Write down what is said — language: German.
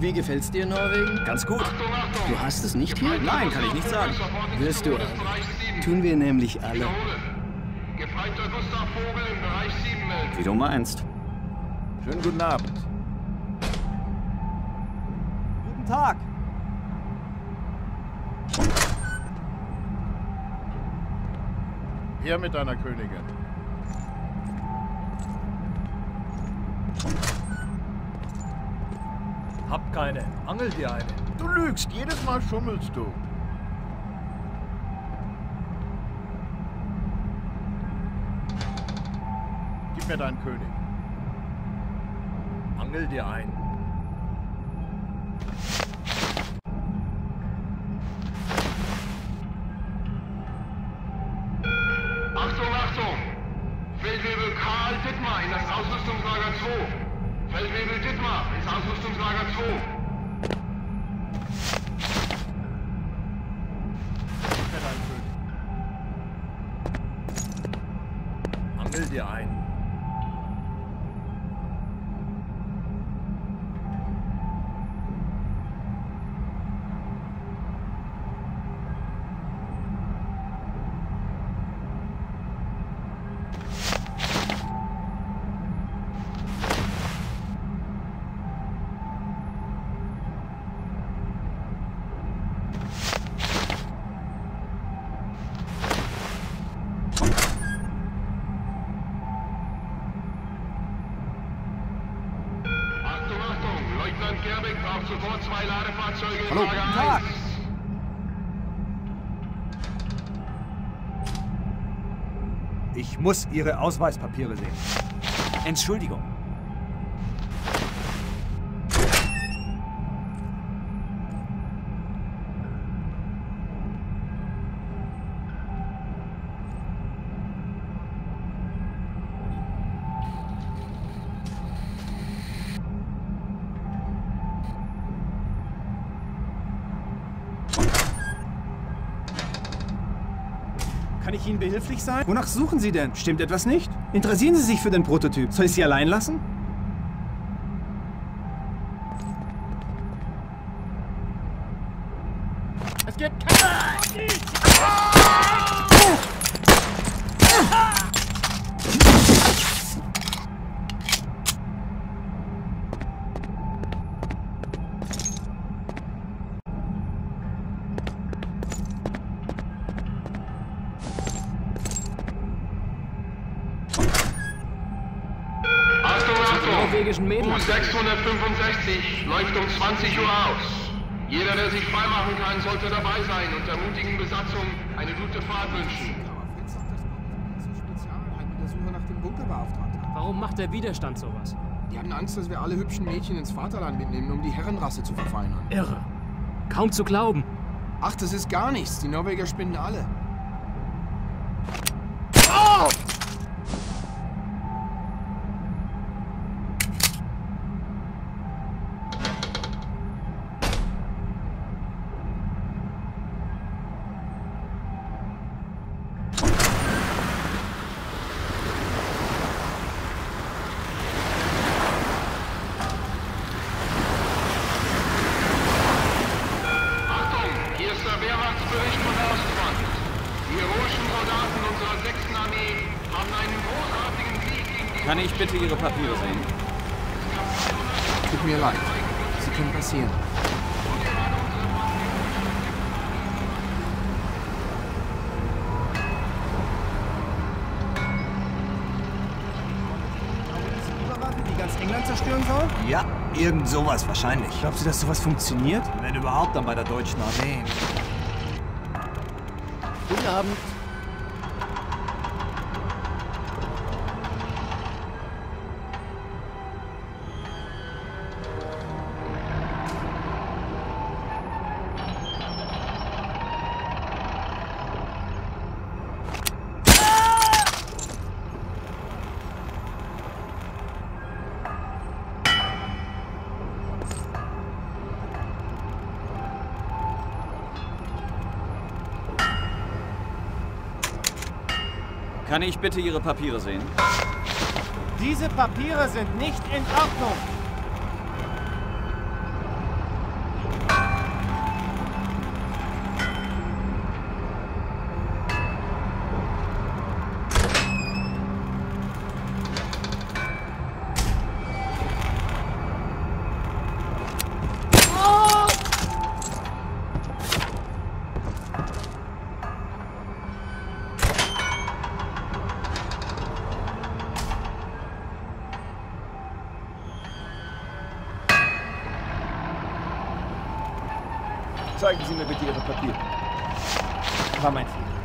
Und wie gefällt's dir in Norwegen? Ganz gut. Du hast es nicht hier? Nein, kann ich nicht sagen. Wirst du. Tun wir nämlich alle. Gefreiter Gustav Vogel im Bereich 7 melden. Wie du meinst. Schönen guten Abend. Guten Tag. Her mit deiner Königin. Hab keine. Angel dir eine. Du lügst, jedes Mal schummelst du. Gib mir deinen König. Angel dir ein. Achtung, Achtung! Feldwebel Karl Dittmar in das Ausrüstungslager 2. Feldwebel Dittmar ins Ausrüstungslager 2. Hallo, guten Tag. 1. Ich muss Ihre Ausweispapiere sehen. Entschuldigung. Kann ich Ihnen behilflich sein? Wonach suchen Sie denn? Stimmt etwas nicht? Interessieren Sie sich für den Prototyp? Soll ich Sie allein lassen? Es gibt keine... norwegischen Mädel. Bus 665 läuft um 20 Uhr aus. Jeder, der sich freimachen kann, sollte dabei sein und der mutigen Besatzung eine gute Fahrt wünschen. Fritz sagt, dass die Spezialeinheit mit der Suche nach dem Bunker beauftragt hat. Warum macht der Widerstand sowas? Die hatten Angst, dass wir alle hübschen Mädchen ins Vaterland mitnehmen, um die Herrenrasse zu verfeinern. Irre. Kaum zu glauben. Ach, das ist gar nichts. Die Norweger spinnen alle. Achtung, hier ist der Wehrmachtsbericht von der Ostfront. Die heroischen Soldaten unserer 6. Armee haben einen großartigen Krieg gegen die... Kann ich bitte Ihre Papiere sehen? Tut mir leid. Sie können passieren. Überwaffe, die ganz England zerstören soll? Ja, irgend sowas wahrscheinlich. Glaubt Sie, dass sowas funktioniert? Wenn überhaupt, dann bei der deutschen Armee. Guten Abend. Kann ich bitte Ihre Papiere sehen? Diese Papiere sind nicht in Ordnung. Zeigen Sie mir bitte Ihre Papiere. War mein Fehler.